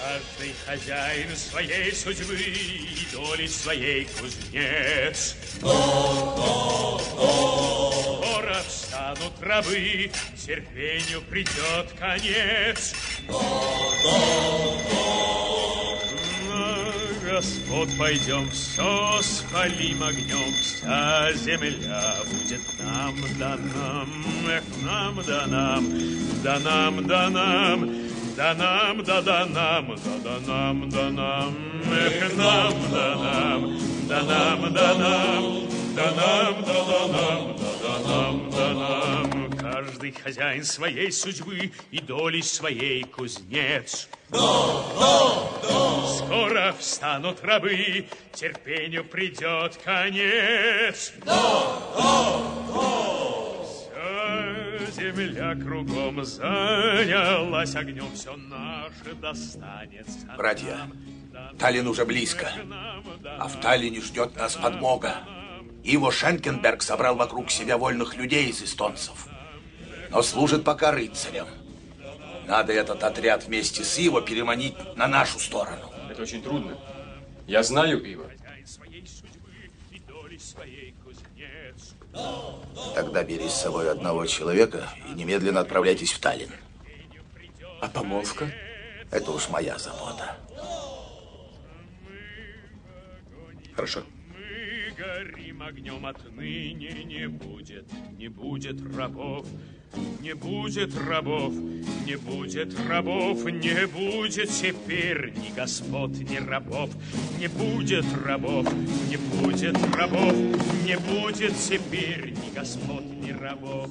Каждый хозяин своей судьбы и доли своей кузнец. Скоро встанут рабы, терпению придет конец. На Господ пойдем, все спалим огнем, вся земля будет нам, да нам, эх, нам, да нам, да нам, да нам. Да нам, да да нам, да да нам, да нам, эх нам, да нам, да нам, да нам, да нам, да да нам, да да нам, да нам. Каждый хозяин своей судьбы и доли своей кузнец. Да, да, да. Скоро встанут рабы, терпению придет конец. Да, да, да земля кругом занялась огнем, все наше достанется. Братья, Таллин уже близко, а в Таллине ждет нас подмога. Иво Шенкенберг собрал вокруг себя вольных людей из эстонцев, но служит пока рыцарем. Надо этот отряд вместе с Иво переманить на нашу сторону. Это очень трудно. Я знаю Иво. Тогда бери с собой одного человека и немедленно отправляйтесь в Таллин. А помолвка? Это уж моя забота. Хорошо. Горим огнем отныне не будет, не будет рабов. Не будет рабов, не будет рабов, не будет теперь ни господ, ни рабов. Не будет рабов, не будет рабов, не будет теперь ни господ, ни рабов.